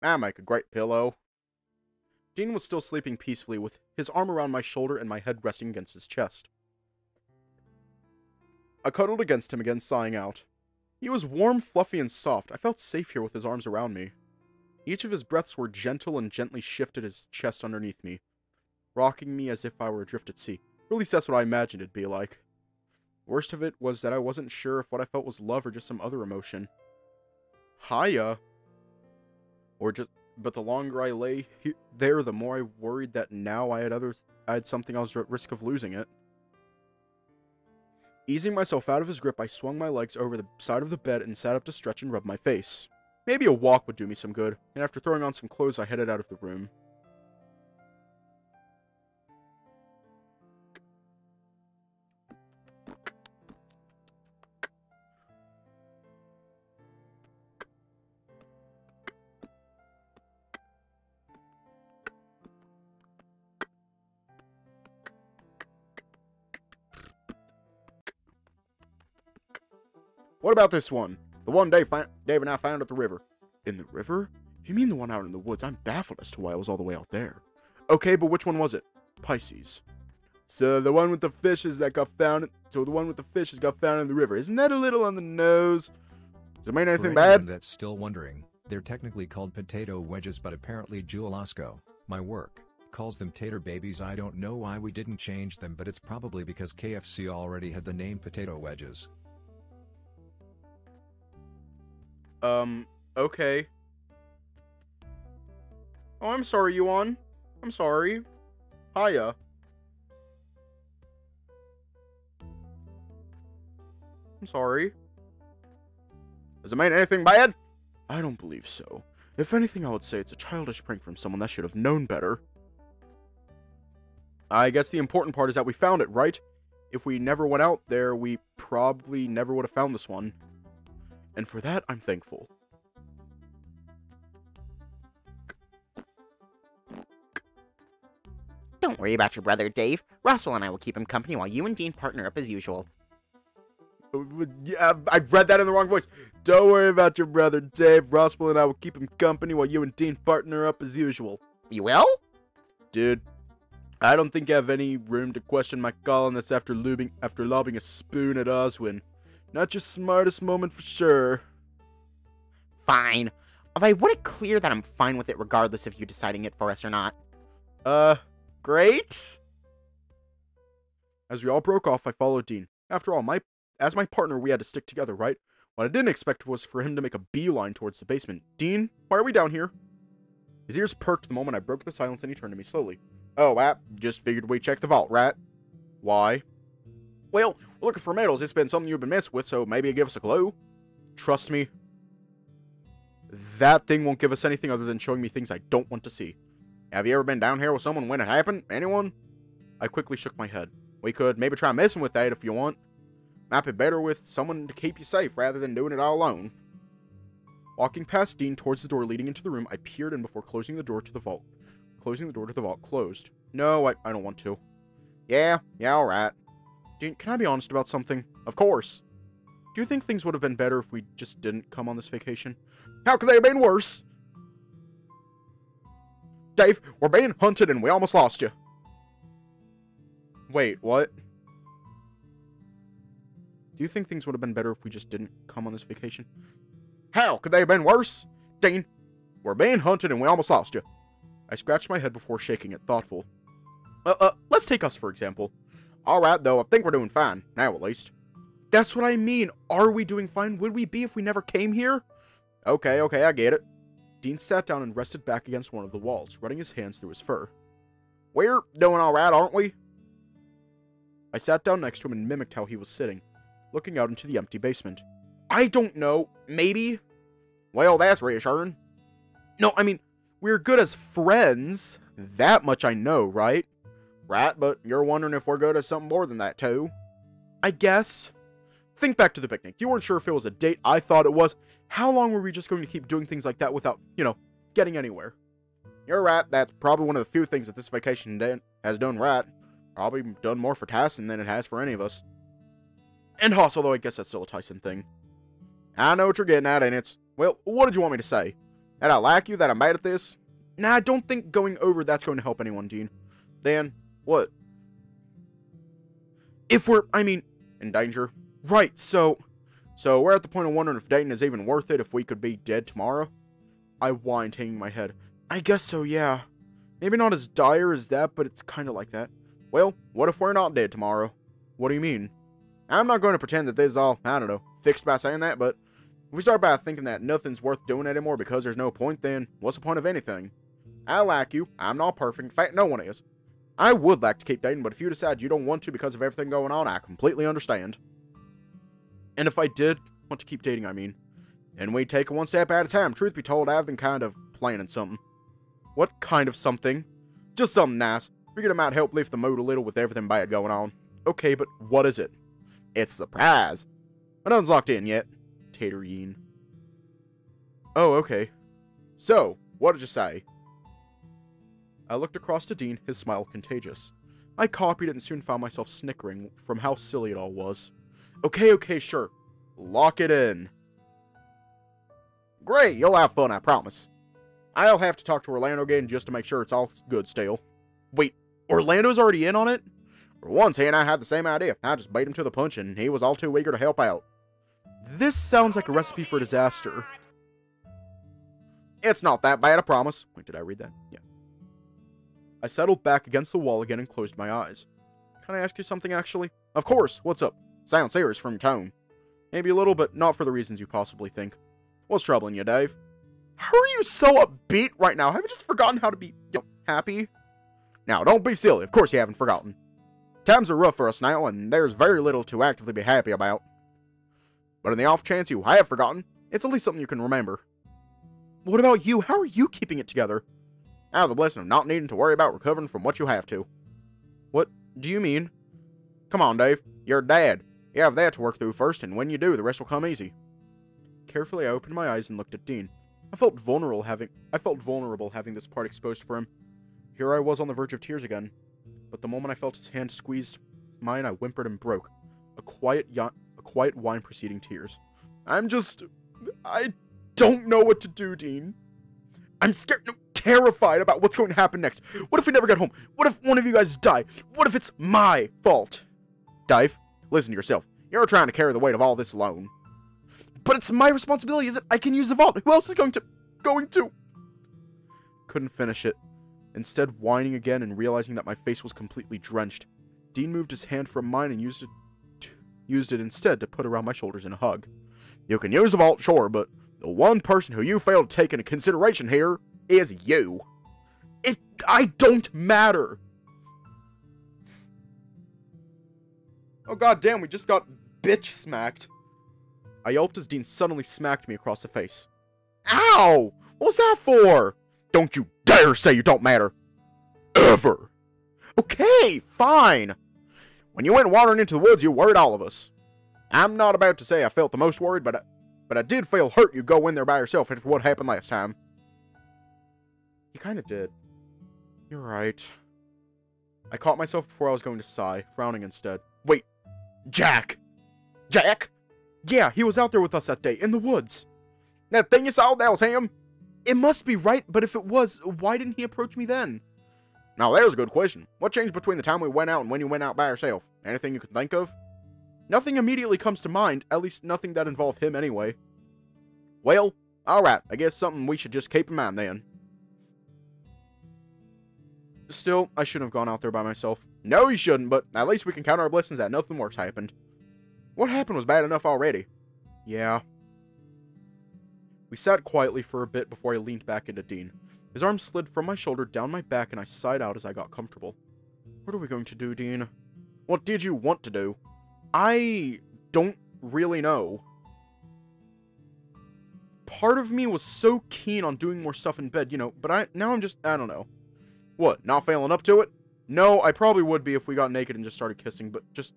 I make a great pillow. Dean was still sleeping peacefully, with his arm around my shoulder and my head resting against his chest. I cuddled against him again, sighing out. He was warm, fluffy, and soft. I felt safe here with his arms around me. Each of his breaths were gentle and gently shifted his chest underneath me, rocking me as if I were adrift at sea. At least that's what I imagined it'd be like. Worst of it was that I wasn't sure if what I felt was love or just some other emotion. Hiya. Or just, but the longer I lay he- there, the more I worried that now I had others, I had something I was at risk of losing it. Easing myself out of his grip, I swung my legs over the side of the bed and sat up to stretch and rub my face. Maybe a walk would do me some good, and after throwing on some clothes, I headed out of the room. What about this one? The one Dave, fi- Dave and I found at the river. In the river? You mean the one out in the woods, I'm baffled as to why it was all the way out there. Okay, but which one was it? Pisces. So the one with the fishes that got found. So the one with the fishes got found in the river. Isn't that a little on the nose? Does it mean anything bad? that's still wondering, they're technically called potato wedges, but apparently Julasco, my work, calls them tater babies. I don't know why we didn't change them, but it's probably because KFC already had the name potato wedges. Um, okay. Oh, I'm sorry, Yuan. I'm sorry. Hiya. I'm sorry. Does it mean anything bad? I don't believe so. If anything, I would say it's a childish prank from someone that should have known better. I guess the important part is that we found it, right? If we never went out there, we probably never would have found this one. And for that, I'm thankful. Don't worry about your brother, Dave. Roswell and I will keep him company while you and Dean partner up as usual. Uh, yeah, I've read that in the wrong voice. Don't worry about your brother, Dave. Roswell and I will keep him company while you and Dean partner up as usual. You will? Dude, I don't think I have any room to question my colonists after lobbing, after lobbing a spoon at Oswin. Not your smartest moment for sure. Fine. I want it clear that I'm fine with it regardless of you deciding it for us or not. Uh, great. As we all broke off, I followed Dean. After all, my as my partner, we had to stick together, right? What I didn't expect was for him to make a beeline towards the basement. Dean, why are we down here? His ears perked the moment I broke the silence and he turned to me slowly. Oh, App, just figured we'd check the vault, right? Why? Well, looking for metals. It's been something you've been messing with, so maybe give us a clue. Trust me, that thing won't give us anything other than showing me things I don't want to see. Have you ever been down here with someone when it happened? Anyone? I quickly shook my head. We could maybe try messing with that if you want. Might be better with someone to keep you safe rather than doing it all alone. Walking past Dean towards the door leading into the room, I peered in before closing the door to the vault. Closing the door to the vault closed. No, I, I don't want to. Yeah, yeah, alright. Can I be honest about something? Of course. Do you think things would have been better if we just didn't come on this vacation? How could they have been worse? Dave, we're being hunted and we almost lost you. Wait, what? Do you think things would have been better if we just didn't come on this vacation? How could they have been worse? Dean, we're being hunted and we almost lost you. I scratched my head before shaking it, thoughtful. Uh, uh, let's take us for example. Alright, though, I think we're doing fine. Now, at least. That's what I mean. Are we doing fine? Would we be if we never came here? Okay, okay, I get it. Dean sat down and rested back against one of the walls, running his hands through his fur. We're doing alright, aren't we? I sat down next to him and mimicked how he was sitting, looking out into the empty basement. I don't know. Maybe? Well, that's reassuring. No, I mean, we're good as friends. That much I know, right? Right, but you're wondering if we're good as something more than that, too. I guess. Think back to the picnic. You weren't sure if it was a date. I thought it was. How long were we just going to keep doing things like that without, you know, getting anywhere? You're right. That's probably one of the few things that this vacation has done right. Probably done more for Tyson than it has for any of us. And Haas, although I guess that's still a Tyson thing. I know what you're getting at, and it's, well, what did you want me to say? That I like you, that I'm mad at this? Nah, I don't think going over that's going to help anyone, Dean. Then, what? If we're, I mean, in danger. Right, so, so we're at the point of wondering if Dayton is even worth it if we could be dead tomorrow? I whined, hanging my head. I guess so, yeah. Maybe not as dire as that, but it's kind of like that. Well, what if we're not dead tomorrow? What do you mean? I'm not going to pretend that this is all, I don't know, fixed by saying that, but If we start by thinking that nothing's worth doing anymore because there's no point, then what's the point of anything? I like you. I'm not perfect. In fact, no one is. I would like to keep dating, but if you decide you don't want to because of everything going on, I completely understand. And if I did want to keep dating, I mean, and we take it one step at a time. Truth be told, I've been kind of planning something. What kind of something? Just something nice. Figured it might help lift the mood a little with everything bad going on. Okay, but what is it? It's surprise. But nothing's locked in yet. Tater Yeen. Oh, okay. So, what did you say? I looked across to Dean, his smile contagious. I copied it and soon found myself snickering from how silly it all was. Okay, okay, sure. Lock it in. Great, you'll have fun, I promise. I'll have to talk to Orlando again just to make sure it's all good still. Wait, Orlando's already in on it? For once, he and I had the same idea. I just beat him to the punch, and he was all too eager to help out. This sounds like a recipe for disaster. It's not that bad, I promise. Wait, did I read that? Yeah. I settled back against the wall again and closed my eyes. Can I ask you something, actually? Of course, what's up? Sound serious from tone. Maybe a little, but not for the reasons you possibly think. What's troubling you, Dave? How are you so upbeat right now? Have you just forgotten how to be, you know, happy? Now, don't be silly. Of course you haven't forgotten. Times are rough for us now, and there's very little to actively be happy about. But in the off chance you have forgotten, it's at least something you can remember. What about you? How are you keeping it together? I have the blessing of not needing to worry about recovering from what you have to. What do you mean? Come on, Dave. You're dad. You have that to work through first, and when you do, the rest will come easy. Carefully, I opened my eyes and looked at Dean. I felt vulnerable having I felt vulnerable having this part exposed for him. Here I was on the verge of tears again, but the moment I felt his hand squeezed mine, I whimpered and broke, a quiet yawn, a quiet whine preceding tears. I'm just I don't know what to do, Dean. I'm scared, no, terrified about what's going to happen next. What if we never get home? What if one of you guys die? What if it's my fault? Dave, listen to yourself. You're trying to carry the weight of all this alone. But it's my responsibility, is it? I can use the vault. Who else is going to... Going to... Couldn't finish it. Instead, whining again and realizing that my face was completely drenched, Dean moved his hand from mine and used it, used it instead to put around my shoulders in a hug. You can use the vault, sure, but the one person who you failed to take into consideration here is you. It... I don't matter. Oh god damn, we just got bitch smacked. I yelped as Dean suddenly smacked me across the face. Ow! What was that for? Don't you dare say you don't matter. Ever. Okay, fine. When you went wandering into the woods, you worried all of us. I'm not about to say I felt the most worried, but I, but I did feel hurt you go in there by yourself after what happened last time. You kind of did. You're right. I caught myself before I was going to sigh, frowning instead. Wait, Jack! Jack? Yeah, he was out there with us that day, in the woods. That thing you saw, that was him? It must be right, but if it was, why didn't he approach me then? Now, there's a good question. What changed between the time we went out and when you went out by yourself? Anything you can think of? Nothing immediately comes to mind, at least nothing that involved him anyway. Well, alright, I guess something we should just keep in mind then. Still, I shouldn't have gone out there by myself. No, you shouldn't, but at least we can count our blessings that nothing worse happened. What happened was bad enough already. Yeah. We sat quietly for a bit before I leaned back into Dean. His arm slid from my shoulder down my back and I sighed out as I got comfortable. What are we going to do, Dean? What did you want to do? I don't really know. Part of me was so keen on doing more stuff in bed, you know, but I now I'm just I don't know. What, not failing up to it? No, I probably would be if we got naked and just started kissing, but just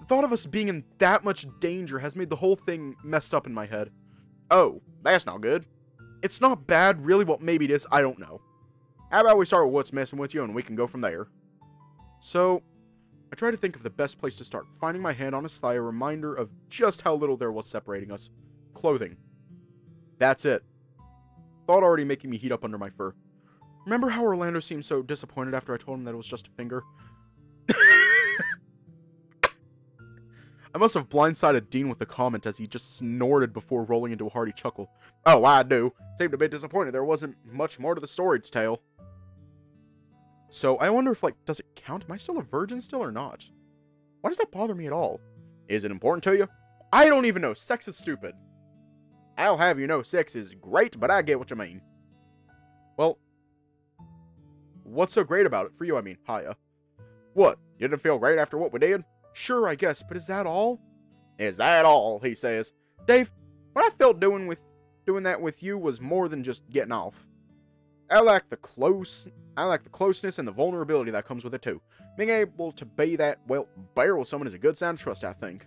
the thought of us being in that much danger has made the whole thing messed up in my head. Oh, that's not good. It's not bad, really. Well, maybe it is. I don't know. How about we start with what's messing with you and we can go from there? So, I try to think of the best place to start, finding my hand on his thigh, a reminder of just how little there was separating us. Clothing. That's it. Thought already making me heat up under my fur. Remember how Orlando seemed so disappointed after I told him that it was just a finger? I must have blindsided Dean with the comment as he just snorted before rolling into a hearty chuckle. Oh, I do. Seemed a bit disappointed there wasn't much more to the story to tell. So, I wonder if, like, does it count? Am I still a virgin still or not? Why does that bother me at all? Is it important to you? I don't even know. Sex is stupid. I'll have you know sex is great, but I get what you mean. Well, what's so great about it for you, I mean, Haya? What, you didn't feel great after what we did? Sure, I guess, but is that all? Is that all, he says. Dave, what I felt doing with doing that with you was more than just getting off. I like the close I like the closeness and the vulnerability that comes with it too. Being able to be that well bear with someone is a good sign of trust, I think.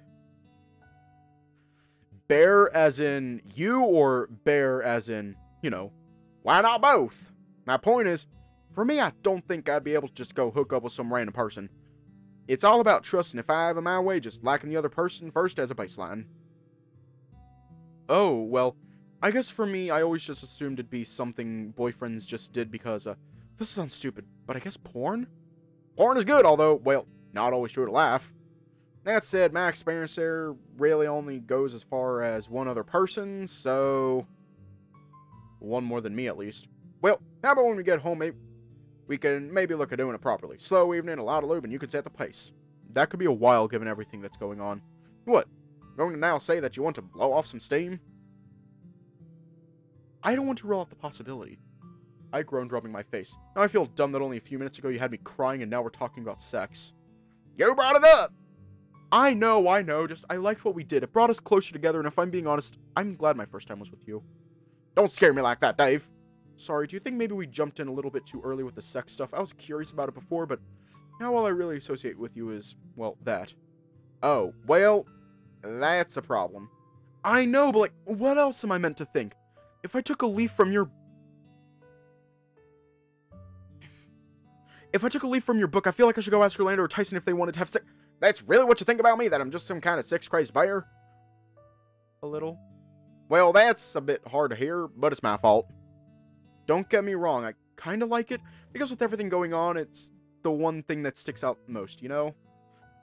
Bear as in you or bear as in, you know, why not both? My point is, for me, I don't think I'd be able to just go hook up with some random person. It's all about trusting if I have it my way, just liking the other person first as a baseline. Oh, well, I guess for me, I always just assumed it'd be something boyfriends just did because, uh, this sounds stupid, but I guess porn? Porn is good, although, well, not always true to laugh. That said, my experience there really only goes as far as one other person, so... One more than me, at least. Well, how about when we get home, maybe we can maybe look at doing it properly. Slow evening, a lot of lube, and you can set the pace. That could be a while given everything that's going on. What? Going to now say that you want to blow off some steam? I don't want to rule out the possibility. I groaned, rubbing my face. Now I feel dumb that only a few minutes ago you had me crying and now we're talking about sex. You brought it up! I know, I know, just I liked what we did. It brought us closer together, and if I'm being honest, I'm glad my first time was with you. Don't scare me like that, Dave. Sorry, do you think maybe we jumped in a little bit too early with the sex stuff? I was curious about it before, but now all I really associate with you is, well, that. Oh, well, that's a problem. I know, but like, what else am I meant to think? If I took a leaf from your If I took a leaf from your book, I feel like I should go ask Orlando or Tyson if they wanted to have sex. That's really what you think about me? That I'm just some kind of sex-crazed bear? A little. Well, that's a bit hard to hear, but it's my fault. Don't get me wrong, I kind of like it, because with everything going on, it's the one thing that sticks out most, you know?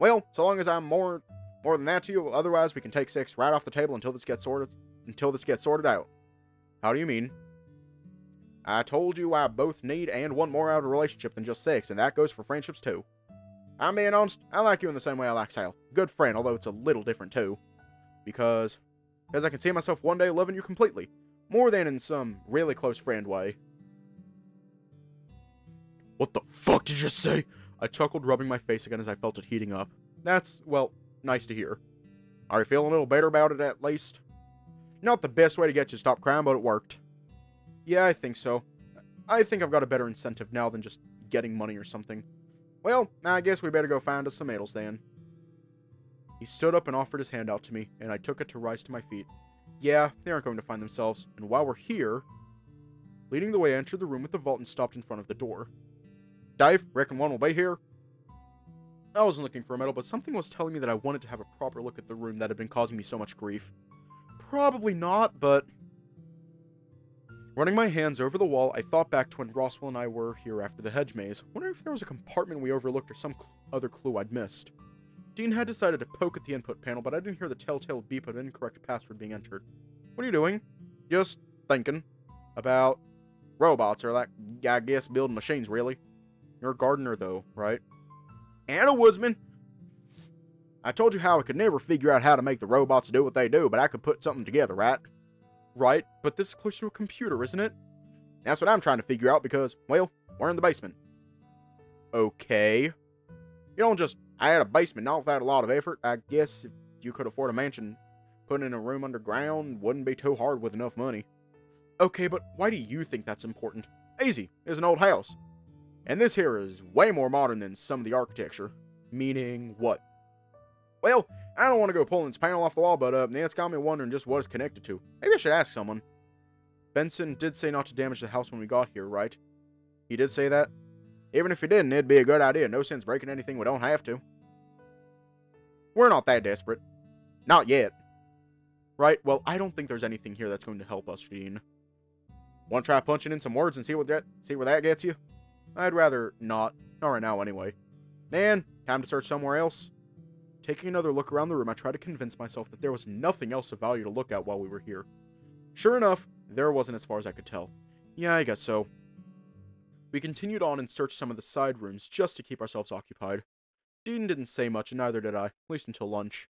Well, so long as I'm more more than that to you, otherwise we can take sex right off the table until this gets sorted until this gets sorted out. How do you mean? I told you I both need and want more out of a relationship than just sex, and that goes for friendships too. I'm being honest, I like you in the same way I like Sale. Good friend, although it's a little different too. Because, because I can see myself one day loving you completely. More than in some really close friend way. What the fuck did you say? I chuckled, rubbing my face again as I felt it heating up. That's, well, nice to hear. Are you feeling a little better about it at least? Not the best way to get you to stop crying, but it worked. Yeah, I think so. I think I've got a better incentive now than just getting money or something. Well, I guess we better go find us some tomatoes then. He stood up and offered his hand out to me, and I took it to rise to my feet. Yeah, they aren't going to find themselves, and while we're here... Leading the way, I entered the room with the vault and stopped in front of the door. Dave, reckon one will be here? I wasn't looking for a medal, but something was telling me that I wanted to have a proper look at the room that had been causing me so much grief. Probably not, but Running my hands over the wall, I thought back to when Roswell and I were here after the hedge maze, wondering if there was a compartment we overlooked or some cl other clue I'd missed. Dean had decided to poke at the input panel, but I didn't hear the telltale beep of an incorrect password being entered. What are you doing? Just thinking. About robots, or like, I guess, building machines, really. You're a gardener, though, right? And a woodsman. I told you how I could never figure out how to make the robots do what they do, but I could put something together, right? Right, but this is close to a computer, isn't it? That's what I'm trying to figure out because, well, we're in the basement. Okay. You don't just add a basement, not without a lot of effort. I guess if you could afford a mansion, putting in a room underground wouldn't be too hard with enough money. Okay, but why do you think that's important? Easy. It's an old house. And this here is way more modern than some of the architecture. Meaning what? Well, I don't want to go pulling this panel off the wall, but uh, that's got me wondering just what it's connected to. Maybe I should ask someone. Benson did say not to damage the house when we got here, right? He did say that? Even if you didn't, it'd be a good idea. No sense breaking anything we don't have to. We're not that desperate. Not yet. Right? Well, I don't think there's anything here that's going to help us, Dean. Want to try punching in some words and see what that see where that gets you? I'd rather not. Not right now, anyway. Man, time to search somewhere else. Taking another look around the room, I tried to convince myself that there was nothing else of value to look at while we were here. Sure enough, there wasn't as far as I could tell. Yeah, I guess so. We continued on and searched some of the side rooms just to keep ourselves occupied. Dean didn't say much, and neither did I, at least until lunch.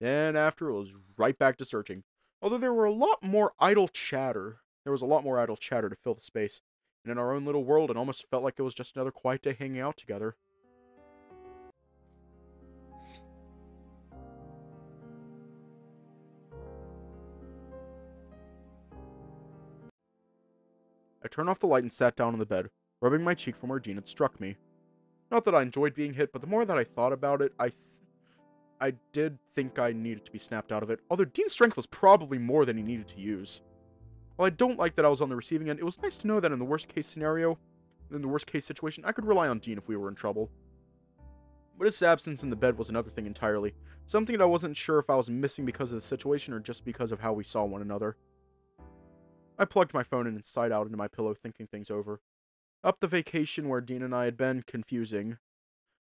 Then after, it was right back to searching. Although there were a lot more idle chatter. There was a lot more idle chatter to fill the space. And in our own little world, it almost felt like it was just another quiet day hanging out together. I turned off the light and sat down on the bed, rubbing my cheek from where Dean had struck me. Not that I enjoyed being hit, but the more that I thought about it, I I did think I needed to be snapped out of it, although Dean's strength was probably more than he needed to use. While I don't like that I was on the receiving end, it was nice to know that in the worst case scenario, in the worst case situation, I could rely on Dean if we were in trouble. But his absence in the bed was another thing entirely, something that I wasn't sure if I was missing because of the situation or just because of how we saw one another. I plugged my phone in and sighed out into my pillow, thinking things over. Up the vacation where Dean and I had been, confusing.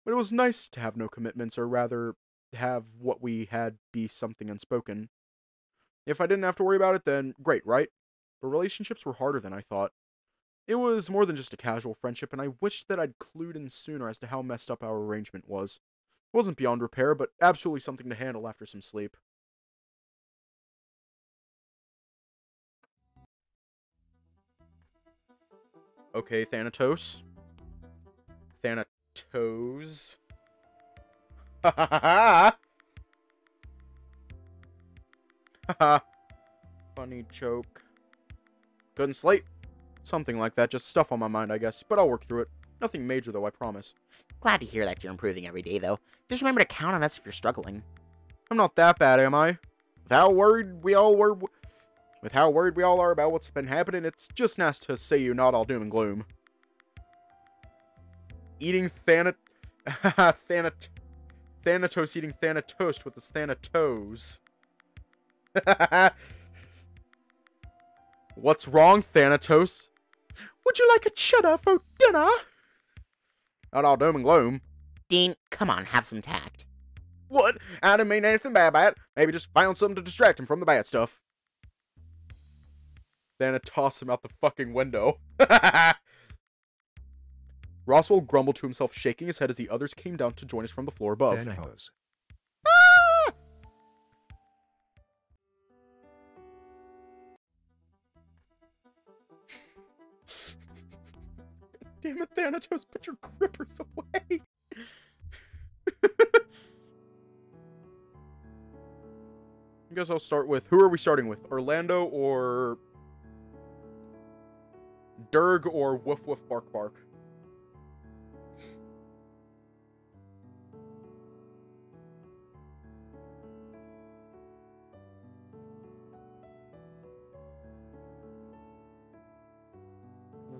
But it was nice to have no commitments, or rather, have what we had be something unspoken. If I didn't have to worry about it, then great, right? But relationships were harder than I thought. It was more than just a casual friendship, and I wished that I'd clued in sooner as to how messed up our arrangement was. It wasn't beyond repair, but absolutely something to handle after some sleep. Okay, Thanatos. Thanatos. Ha ha ha ha! Ha ha. Funny joke. Couldn't sleep. Something like that, just stuff on my mind, I guess, but I'll work through it. Nothing major, though, I promise. Glad to hear that you're improving every day, though. Just remember to count on us if you're struggling. I'm not that bad, am I? With how worried we all were... With how worried we all are about what's been happening, it's just nice to see you're not all doom and gloom. Eating Thanat... Thanat... Thanatos eating Thanatos with his Thanatos. What's wrong, Thanatos? Would you like a cheddar for dinner? Not all doom and gloom. Dean, come on, have some tact. What? I didn't mean anything bad by it. Maybe just found something to distract him from the bad stuff. Then I toss him out the fucking window. Roswell grumbled to himself, shaking his head as the others came down to join us from the floor above. Thanatos. Ah! Damn it, Thanatos, put your grippers away. I guess I'll start with who are we starting with? Orlando or Durg or Woof Woof Bark Bark?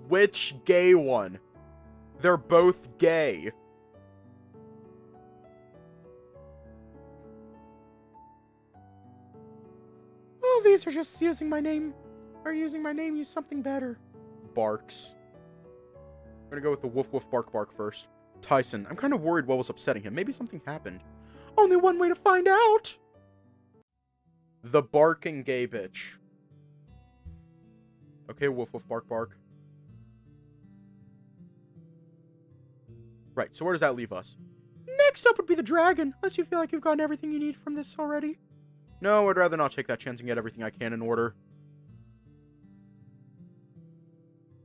Which gay one? They're both gay. Oh, these are just using my name. Are using my name, use something better. Barks. I'm gonna go with the woof woof bark bark first. Tyson, I'm kind of worried what was upsetting him. Maybe something happened. Only one way to find out! The barking gay bitch. Okay, woof woof bark bark. Right, so where does that leave us? Next up would be the dragon, unless you feel like you've gotten everything you need from this already. No, I'd rather not take that chance and get everything I can in order.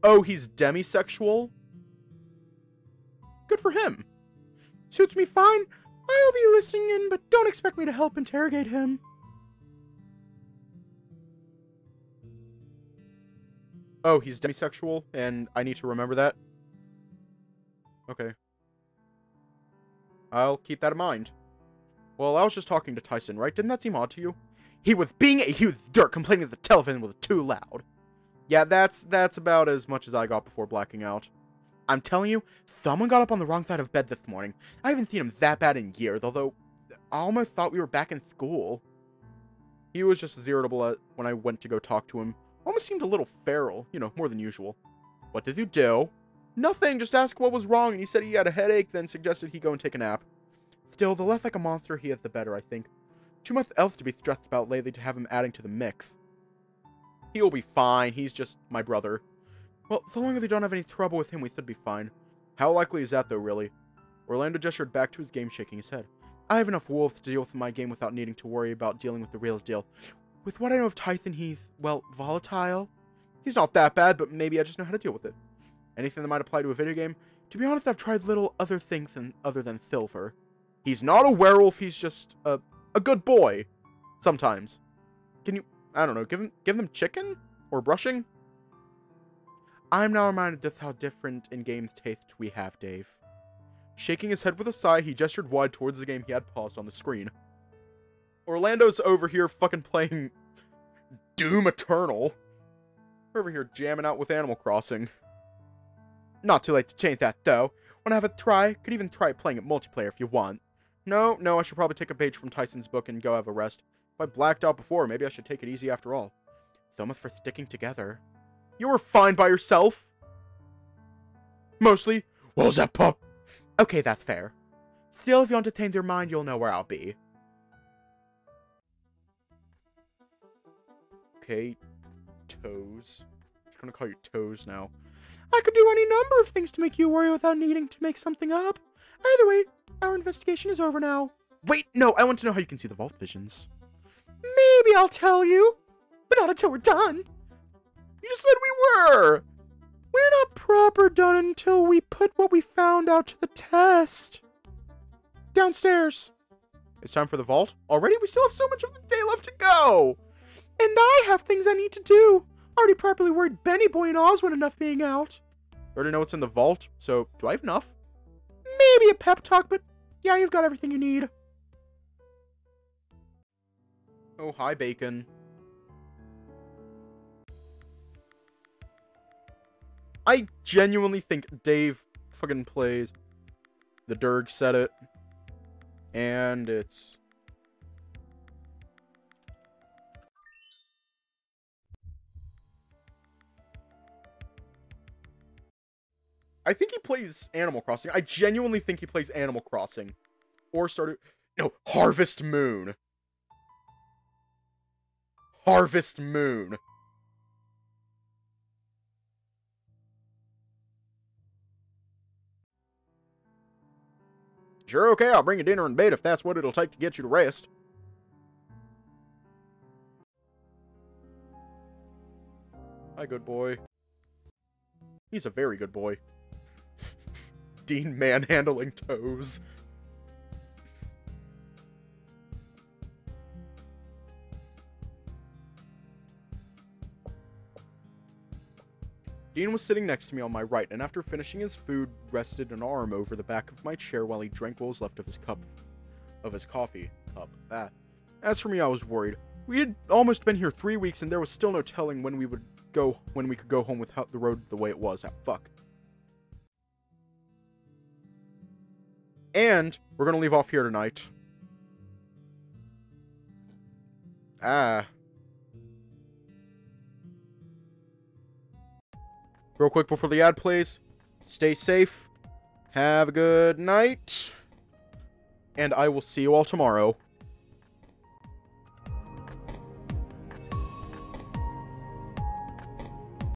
Oh, he's demisexual? Good for him. Suits me fine. I'll be listening in, but don't expect me to help interrogate him. Oh, he's demisexual, and I need to remember that? Okay. I'll keep that in mind. Well, I was just talking to Tyson, right? Didn't that seem odd to you? He was being a huge dirt, complaining that the television was too loud. Yeah, that's that's about as much as I got before blacking out. I'm telling you, someone got up on the wrong side of bed this morning. I haven't seen him that bad in years, although I almost thought we were back in school. He was just as irritable when I went to go talk to him. Almost seemed a little feral, you know, more than usual. What did you do? Nothing, just asked what was wrong, and he said he had a headache, then suggested he go and take a nap. Still, the less like a monster he is, the better, I think. Too much else to be stressed about lately to have him adding to the mix. He'll be fine, he's just my brother. Well, so long as we don't have any trouble with him, we should be fine. How likely is that, though, really? Orlando gestured back to his game, shaking his head. I have enough wolves to deal with my game without needing to worry about dealing with the real deal. With what I know of Tython Heath, well, volatile. He's not that bad, but maybe I just know how to deal with it. Anything that might apply to a video game? To be honest, I've tried little other things than other than Thilver. He's not a werewolf, he's just a a good boy. Sometimes. Can you I don't know, give him give them chicken? Or brushing? I'm now reminded just how different in games taste we have, Dave. Shaking his head with a sigh, he gestured wide towards the game he had paused on the screen. Orlando's over here fucking playing Doom Eternal. We're over here jamming out with Animal Crossing. Not too late to change that, though. Wanna have a try? Could even try playing it multiplayer if you want. No, no, I should probably take a page from Tyson's book and go have a rest. I blacked out before, maybe I should take it easy after all. Thumeth for sticking together. You were fine by yourself. Mostly. What was that, pup? Okay, that's fair. Still, if you change your mind, you'll know where I'll be. Okay, toes. I'm just gonna call you toes now. I could do any number of things to make you worry without needing to make something up. Either way, our investigation is over now. Wait, no, I want to know how you can see the vault visions. Maybe I'll tell you, but not until we're done. You said we were. We're not proper done until we put what we found out to the test. Downstairs. It's time for the vault? Already? We still have so much of the day left to go. And I have things I need to do. Already properly worried Benny Boy and Oswin enough being out. Already know what's in the vault, so do I have enough? Maybe a pep talk, but yeah, you've got everything you need. Oh, hi, Bacon. I genuinely think Dave fucking plays. The Derg said it. And it's. I think he plays Animal Crossing. I genuinely think he plays Animal Crossing. Or started. No, Harvest Moon. Harvest Moon. Sure, okay, I'll bring you dinner and bed if that's what it'll take to get you to rest. Hi, good boy. He's a very good boy. Dean manhandling toes. Dean was sitting next to me on my right, and after finishing his food, rested an arm over the back of my chair while he drank what was left of his cup of his coffee cup. That. As for me, I was worried. We had almost been here three weeks, and there was still no telling when we would go when we could go home without the road the way it was. Ah, fuck. And we're gonna leave off here tonight. Ah. Real quick before the ad plays, stay safe, have a good night, and I will see you all tomorrow.